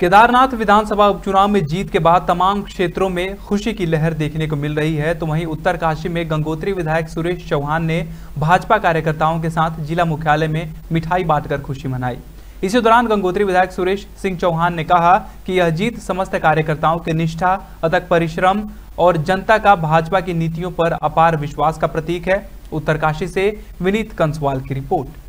केदारनाथ विधानसभा उपचुनाव में जीत के बाद तमाम क्षेत्रों में खुशी की लहर देखने को मिल रही है तो वहीं उत्तरकाशी में गंगोत्री विधायक सुरेश चौहान ने भाजपा कार्यकर्ताओं के साथ जिला मुख्यालय में मिठाई बांटकर खुशी मनाई। इसी दौरान गंगोत्री विधायक सुरेश सिंह चौहान ने कहा कि यह जीत समस्त कार्यकर्ताओं के निष्ठा, अथक परिश्रम और जनता का भाजपा की नीतियों पर अपार विश्वास का प्रतीक है। उत्तरकाशी से विनीत कंसवाल की रिपोर्ट।